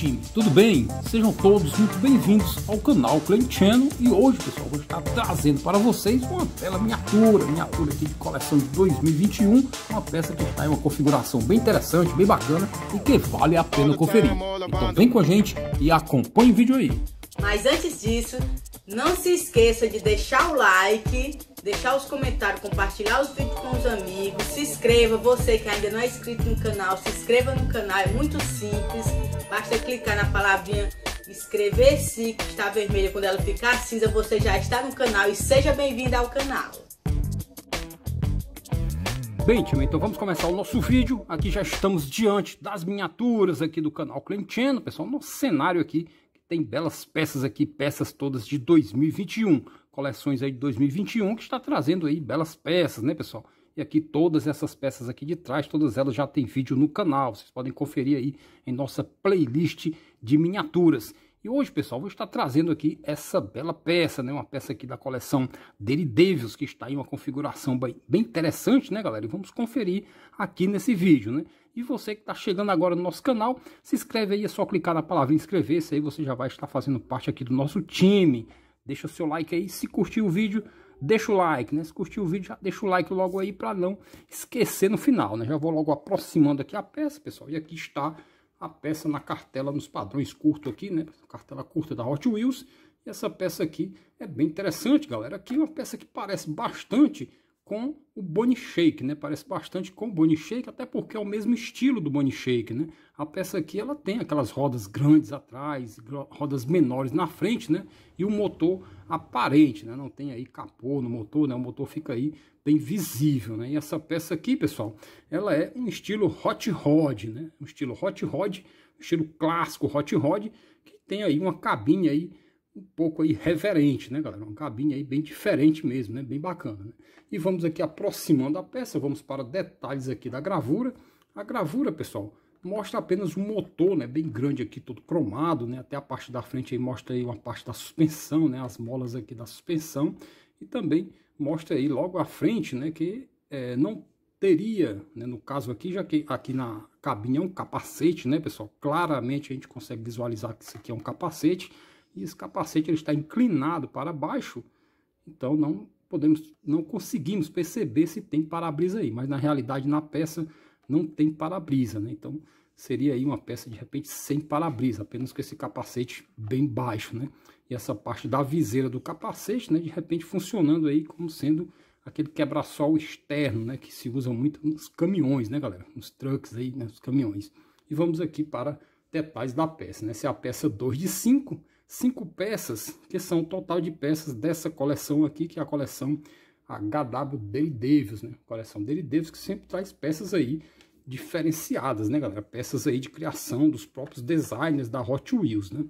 time, tudo bem? Sejam todos muito bem-vindos ao canal Clan Channel e hoje, pessoal, vou estar trazendo para vocês uma bela miniatura, miniatura aqui de coleção de 2021, uma peça que está em uma configuração bem interessante, bem bacana e que vale a pena conferir. Então vem com a gente e acompanhe o vídeo aí. Mas antes disso, não se esqueça de deixar o like, deixar os comentários, compartilhar os vídeos com os amigos, se inscreva, você que ainda não é inscrito no canal, se inscreva no canal, é muito simples, basta clicar na palavrinha inscrever-se, que está vermelha, quando ela ficar cinza, você já está no canal e seja bem-vindo ao canal. Bem, time, então vamos começar o nosso vídeo. Aqui já estamos diante das miniaturas aqui do canal Channel, pessoal, nosso cenário aqui tem belas peças aqui, peças todas de 2021, coleções aí de 2021 que está trazendo aí belas peças, né, pessoal? E aqui todas essas peças aqui de trás, todas elas já tem vídeo no canal, vocês podem conferir aí em nossa playlist de miniaturas. E hoje, pessoal, vou estar trazendo aqui essa bela peça, né? Uma peça aqui da coleção Dele Davis, que está em uma configuração bem, bem interessante, né, galera? E vamos conferir aqui nesse vídeo, né? E você que está chegando agora no nosso canal, se inscreve aí, é só clicar na palavra inscrever-se, aí você já vai estar fazendo parte aqui do nosso time. Deixa o seu like aí, se curtiu o vídeo, deixa o like, né? Se curtiu o vídeo, já deixa o like logo aí para não esquecer no final, né? Já vou logo aproximando aqui a peça, pessoal, e aqui está a peça na cartela nos padrões curto aqui, né? Cartela curta da Hot Wheels. E essa peça aqui é bem interessante, galera. Aqui é uma peça que parece bastante com o Bonnie Shake, né? Parece bastante com o Bonnie Shake, até porque é o mesmo estilo do Bonnie Shake, né? A peça aqui, ela tem aquelas rodas grandes atrás, rodas menores na frente, né? E o motor aparente, né? Não tem aí capô no motor, né? O motor fica aí bem visível, né? E essa peça aqui, pessoal, ela é um estilo hot rod, né? Um estilo hot rod, um estilo clássico hot rod, que tem aí uma cabine aí um pouco aí reverente, né, galera? Uma cabine aí bem diferente mesmo, né? Bem bacana, né? E vamos aqui aproximando a peça, vamos para detalhes aqui da gravura. A gravura, pessoal, mostra apenas um motor, né? Bem grande aqui, todo cromado, né? Até a parte da frente aí mostra aí uma parte da suspensão, né? As molas aqui da suspensão. E também mostra aí logo à frente, né? Que é, não teria, né, no caso aqui, já que aqui na cabine é um capacete, né, pessoal? Claramente a gente consegue visualizar que isso aqui é um capacete e esse capacete ele está inclinado para baixo, então não podemos, não conseguimos perceber se tem para-brisa aí, mas na realidade na peça não tem para-brisa, né? Então seria aí uma peça de repente sem para-brisa, apenas com esse capacete bem baixo, né? E essa parte da viseira do capacete, né, de repente funcionando aí como sendo aquele quebra-sol externo, né, que se usa muito nos caminhões, né, galera? Nos trucks aí, né, nos caminhões. E vamos aqui para detalhes da peça, né? Essa é a peça 2 de 5, cinco peças, que são o total de peças dessa coleção aqui, que é a coleção HW Daily Davis, né? Coleção Daily Davis, que sempre traz peças aí diferenciadas, né, galera? Peças aí de criação dos próprios designers da Hot Wheels, né?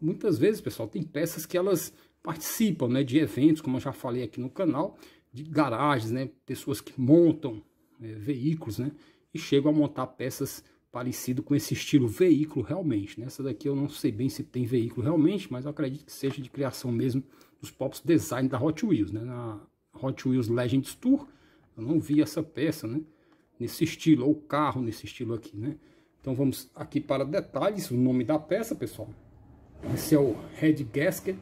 Muitas vezes, pessoal, tem peças que elas participam, né, de eventos, como eu já falei aqui no canal, de garagens, né? Pessoas que montam é, veículos, né? E chegam a montar peças parecido com esse estilo veículo realmente. Né? daqui eu não sei bem se tem veículo realmente, mas eu acredito que seja de criação mesmo dos próprios design da Hot Wheels. Né? Na Hot Wheels Legends Tour eu não vi essa peça né? nesse estilo, ou carro nesse estilo aqui. Né? Então vamos aqui para detalhes, o nome da peça, pessoal. Esse é o Head Gasket,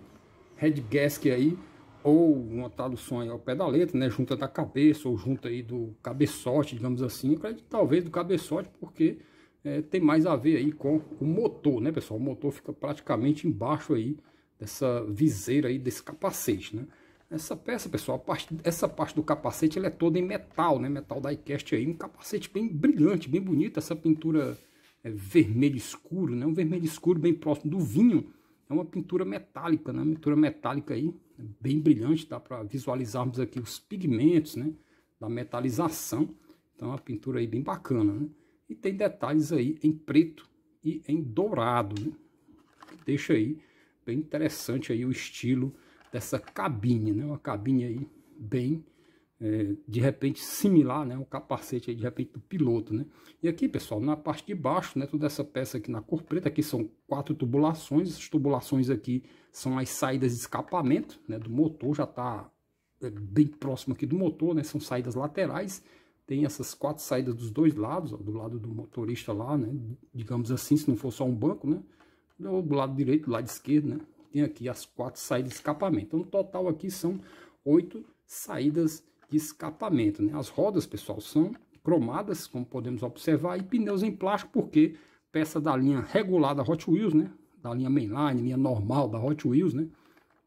Head Gasket aí, ou uma tradução aí ao pé da letra, né? Junta da cabeça, ou junta aí do cabeçote, digamos assim. Eu acredito talvez do cabeçote, porque é, tem mais a ver aí com o motor, né, pessoal? O motor fica praticamente embaixo aí dessa viseira aí, desse capacete, né? Essa peça, pessoal, parte, essa parte do capacete ela é toda em metal, né? Metal diecast aí, um capacete bem brilhante, bem bonito, essa pintura é, vermelho escuro, né? Um vermelho escuro bem próximo do vinho. É uma pintura metálica, né? Uma pintura metálica aí, bem brilhante, dá para visualizarmos aqui os pigmentos, né? Da metalização. Então, é uma pintura aí bem bacana, né? E tem detalhes aí em preto e em dourado, né? Deixa aí bem interessante aí o estilo dessa cabine, né? Uma cabine aí bem, é, de repente, similar, né? O capacete aí, de repente, do piloto, né? E aqui, pessoal, na parte de baixo, né? Toda essa peça aqui na cor preta, aqui são quatro tubulações. Essas tubulações aqui são as saídas de escapamento, né? Do motor, já está é, bem próximo aqui do motor, né? São saídas laterais tem essas quatro saídas dos dois lados, ó, do lado do motorista lá, né? Digamos assim, se não for só um banco, né? Do lado direito, do lado esquerdo, né? Tem aqui as quatro saídas de escapamento. Então, no total aqui são oito saídas de escapamento, né? As rodas, pessoal, são cromadas, como podemos observar, e pneus em plástico, porque peça da linha regular da Hot Wheels, né? Da linha mainline, linha normal da Hot Wheels, né?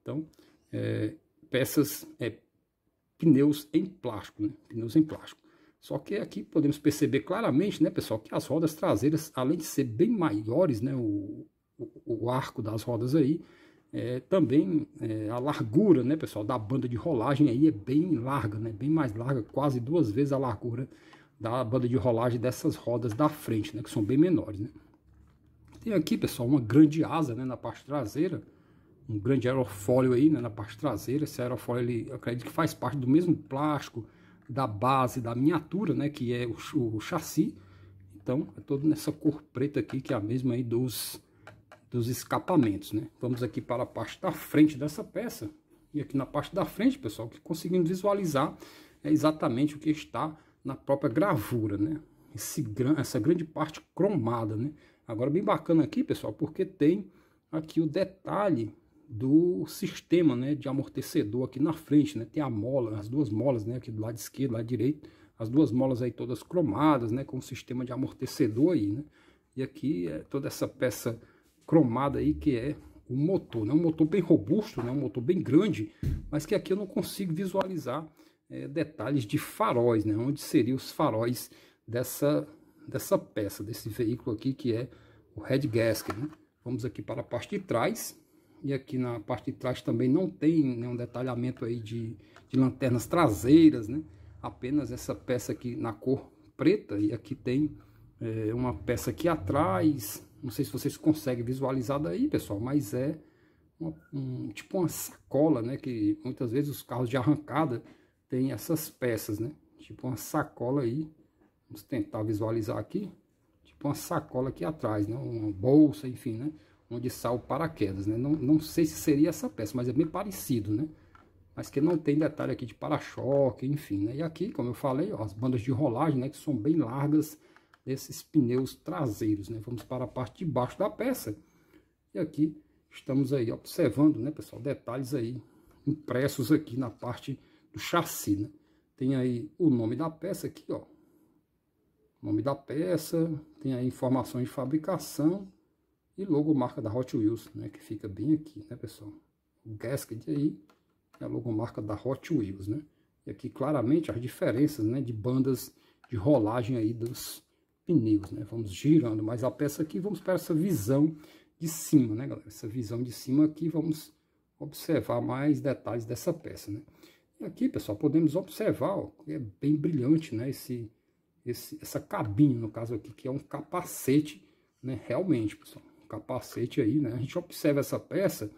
Então, é, peças, é, pneus em plástico, né? Pneus em plástico. Só que aqui podemos perceber claramente, né, pessoal, que as rodas traseiras, além de ser bem maiores, né, o, o, o arco das rodas aí, é, também é, a largura, né, pessoal, da banda de rolagem aí é bem larga, né, bem mais larga, quase duas vezes a largura da banda de rolagem dessas rodas da frente, né, que são bem menores, né. Tem aqui, pessoal, uma grande asa, né, na parte traseira, um grande aerofólio aí, né, na parte traseira. Esse aerofólio, ele, acredito que faz parte do mesmo plástico da base da miniatura, né, que é o, o chassi. Então, é todo nessa cor preta aqui, que é a mesma aí dos dos escapamentos, né? Vamos aqui para a parte da frente dessa peça. E aqui na parte da frente, pessoal, que conseguimos visualizar é exatamente o que está na própria gravura, né? Esse, essa grande parte cromada, né? Agora, bem bacana aqui, pessoal, porque tem aqui o detalhe do sistema, né, de amortecedor aqui na frente, né? Tem a mola, as duas molas, né, aqui do lado esquerdo, lado direito, as duas molas aí todas cromadas, né, com o sistema de amortecedor aí, né? E aqui é toda essa peça cromada aí, que é o motor. Né? Um motor bem robusto, né? um motor bem grande, mas que aqui eu não consigo visualizar é, detalhes de faróis, né? onde seriam os faróis dessa, dessa peça, desse veículo aqui, que é o head gasket. Né? Vamos aqui para a parte de trás, e aqui na parte de trás também não tem nenhum detalhamento aí de, de lanternas traseiras, né? apenas essa peça aqui na cor preta, e aqui tem é, uma peça aqui atrás, não sei se vocês conseguem visualizar daí, pessoal, mas é uma, um, tipo uma sacola, né? Que muitas vezes os carros de arrancada têm essas peças, né? Tipo uma sacola aí. Vamos tentar visualizar aqui. Tipo uma sacola aqui atrás, né? Uma bolsa, enfim, né? Onde sai o paraquedas, né? Não, não sei se seria essa peça, mas é bem parecido, né? Mas que não tem detalhe aqui de para-choque, enfim, né? E aqui, como eu falei, ó, as bandas de rolagem, né? Que são bem largas, desses pneus traseiros, né? Vamos para a parte de baixo da peça. E aqui estamos aí observando, né, pessoal, detalhes aí impressos aqui na parte do chassi, né? Tem aí o nome da peça aqui, ó. Nome da peça, tem aí informações de fabricação e logomarca da Hot Wheels, né, que fica bem aqui, né, pessoal? O gasket aí é a logomarca da Hot Wheels, né? E aqui claramente as diferenças, né, de bandas de rolagem aí dos pneus, né? Vamos girando mais a peça aqui, vamos para essa visão de cima, né, galera? Essa visão de cima aqui, vamos observar mais detalhes dessa peça, né? E aqui, pessoal, podemos observar, ó, é bem brilhante, né? Esse, esse, essa cabine, no caso aqui, que é um capacete, né? Realmente, pessoal, capacete aí, né? A gente observa essa peça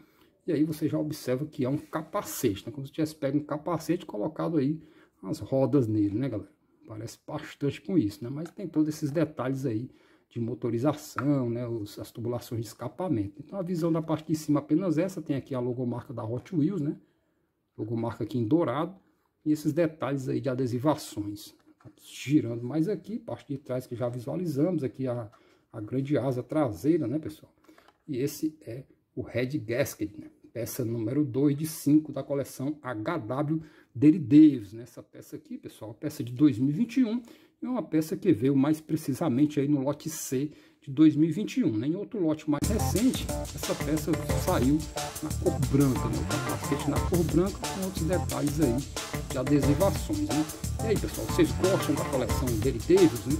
e aí você já observa que é um capacete, né? Como se tivesse pego um capacete colocado aí as rodas nele, né, galera? parece bastante com isso, né? Mas tem todos esses detalhes aí de motorização, né? Os, as tubulações de escapamento. Então a visão da parte de cima apenas essa, tem aqui a logomarca da Hot Wheels, né? Logomarca aqui em dourado e esses detalhes aí de adesivações. Girando mais aqui, parte de trás que já visualizamos, aqui a, a grande asa traseira, né, pessoal? E esse é o Head Gasket, né? Peça número 2 de 5 da coleção HW Dele Davis, né? Essa peça aqui, pessoal, peça de 2021, é uma peça que veio mais precisamente aí no lote C de 2021. Né? Em outro lote mais recente, essa peça saiu na cor branca, né? o capacete na cor branca com outros detalhes aí de adesivações. Né? E aí, pessoal, vocês gostam da coleção dele Davis? Né?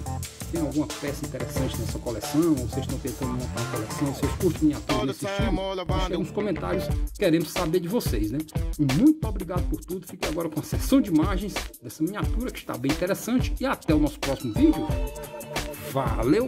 Tem alguma peça interessante nessa coleção? Ou vocês estão tentando montar uma coleção? Vocês curtem miniaturas desse estilo? Deixa aí nos comentários, queremos saber de vocês, né? Muito obrigado por tudo. Fique agora com a sessão de imagens dessa miniatura que está bem interessante. E até o nosso próximo vídeo. Valeu!